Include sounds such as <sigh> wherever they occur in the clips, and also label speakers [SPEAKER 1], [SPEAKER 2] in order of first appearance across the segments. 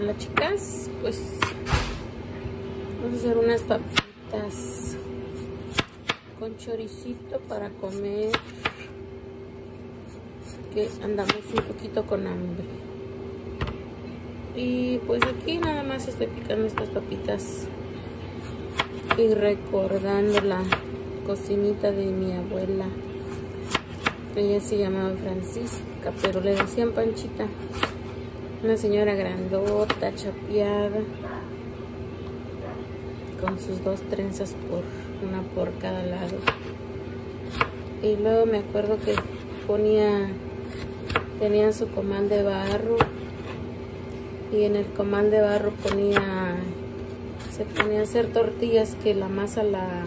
[SPEAKER 1] Hola chicas, pues vamos a hacer unas papitas con choricito para comer que andamos un poquito con hambre. Y pues aquí nada más estoy picando estas papitas y recordando la cocinita de mi abuela. Ella se llamaba Francisca pero le decían Panchita una señora grandota, chapeada, con sus dos trenzas por una por cada lado. Y luego me acuerdo que ponía, tenía su comal de barro y en el comal de barro ponía, se ponía a hacer tortillas que la masa la,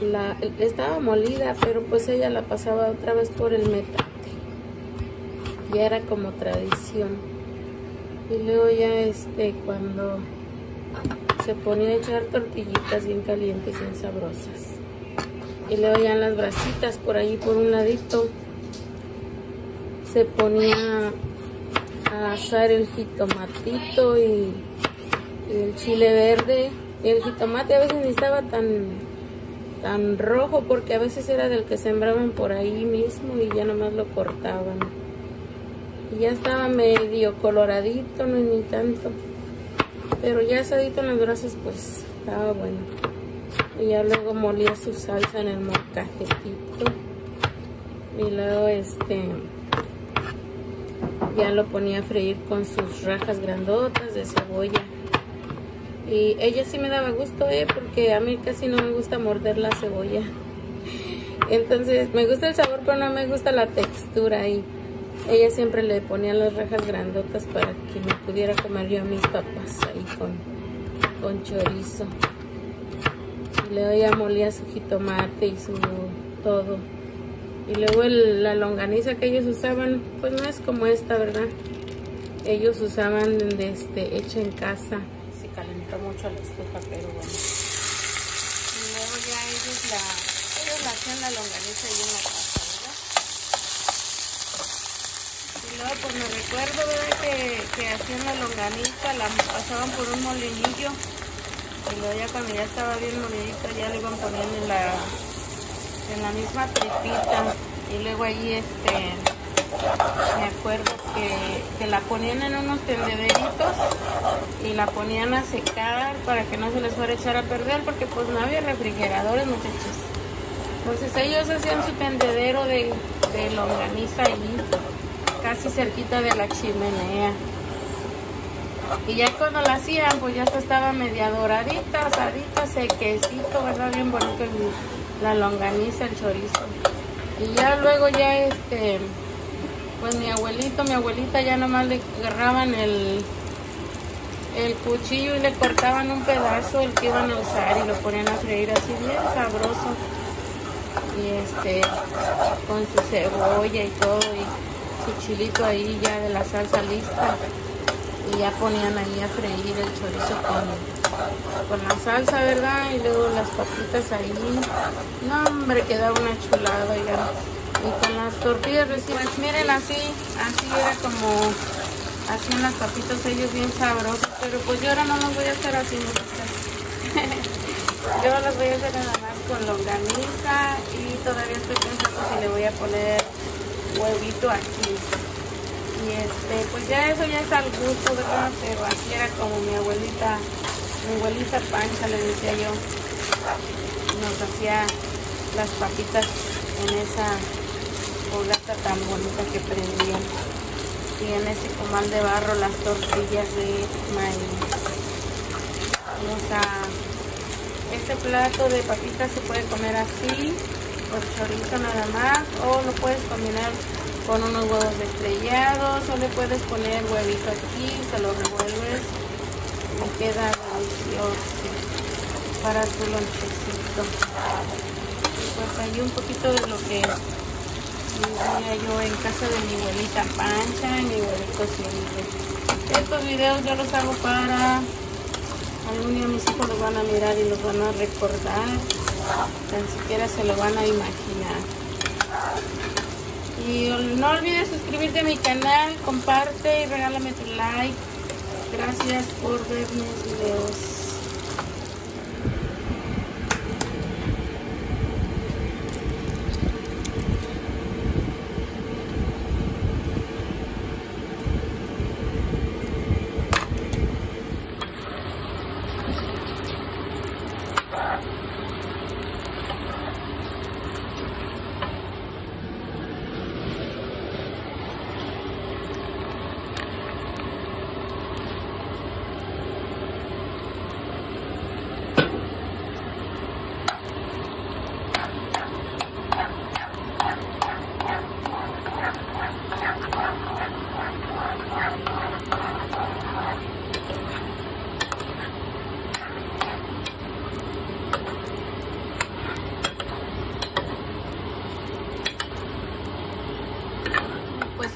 [SPEAKER 1] la estaba molida, pero pues ella la pasaba otra vez por el metate. Ya era como tradición y luego ya este cuando se ponía a echar tortillitas bien calientes bien sabrosas. Y luego ya en las brasitas por ahí por un ladito se ponía a asar el jitomatito y, el chile verde. El jitomate a veces ni estaba tan tan rojo porque a veces era del que sembraban por ahí mismo y ya nomás lo cortaban. y ya estaba medio coloradito, no ni tanto. Pero ya asadito en las brasas, pues estaba bueno. Y ya luego molía su salsa en el molcajetito. Y luego este ya lo ponía a freír con sus rajas grandotas de cebolla. Y ella sí me daba gusto, ¿eh? Porque a mí casi no me gusta morder la cebolla. <laughs> Entonces, me gusta el sabor, pero no me gusta la textura. Y ella siempre le ponía las rejas grandotas para que me pudiera comer yo a mis papas ahí con, con chorizo. Y luego ella molía su jitomate y su todo. Y luego la longaniza que ellos usaban, pues no es como esta, ¿verdad? Ellos usaban este, hecha en casa. Se calentó mucho la estufa, pero bueno. Y luego ya ellos la, ellos la hacían la longaniza ahí en la casa. Pues me recuerdo. Que, que hacían la longaniza, la pasaban por un molinillo. Y luego ya cuando ya estaba bien molinita, ya le iban poniendo en la, misma tripita. Y luego ahí, este, me acuerdo que, que la ponían en unos tendederitos y la ponían a secar para que no se les fuera a echar a perder, porque pues no había refrigeradores, muchachos. Entonces ellos hacían su tendedero de, de longaniza ahí casi cerquita de la chimenea. Y ya cuando la hacían, pues ya estaba media doradita, asadita, sequecito, ¿verdad? Bien bonito la longaniza, el chorizo. Y ya luego ya este, pues mi abuelito, mi abuelita ya nomás le agarraban el, el cuchillo y le cortaban un pedazo el que iban a usar y lo ponían a freír así bien sabroso. Y este, con su cebolla y todo. Su chilito ahí ya de la salsa lista y ya ponían ahí a freír el chorizo con, con la salsa, ¿verdad? Y luego las papitas ahí. No, hombre, quedaba una chulada, ya. Y con las tortillas recién, pues miren así, así era como hacían las papitas ellos bien sabrosas, pero pues yo ahora no las voy a hacer así, <laughs> yo las voy a hacer nada más con longaniza y todavía estoy pensando si le voy a poner huevito aquí. Y este, pues ya eso ya es al gusto, ¿verdad? Pero así era como mi abuelita, mi abuelita Pancha le decía yo, nos hacía las papitas en esa fogata tan bonita que prendían. Y en ese comal de barro las tortillas de maíz. Vamos a este plato de papitas se puede comer así por chorizo nada más o lo puedes combinar con unos huevos estrellados o le puedes poner huevito aquí, se lo revuelves y queda delicioso para tu lonchecito. pues hay un poquito de lo que vivía yo en casa de mi abuelita Pancha y mi abuelito siempre. Estos videos yo los hago para algún día mis hijos los van a mirar y los van a recordar Tan siquiera se lo van a imaginar. Y no olvides suscribirte a mi canal, comparte y regálame tu like. Gracias por ver mis videos.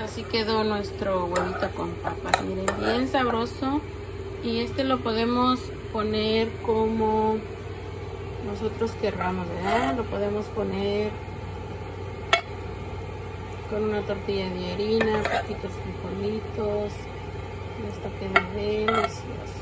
[SPEAKER 1] así quedó nuestro huevito con papas. Miren, bien sabroso. Y este lo podemos poner como nosotros querramos, ¿verdad? Lo podemos poner con una tortilla de harina, poquitos frijolitos. Esto queda delicioso.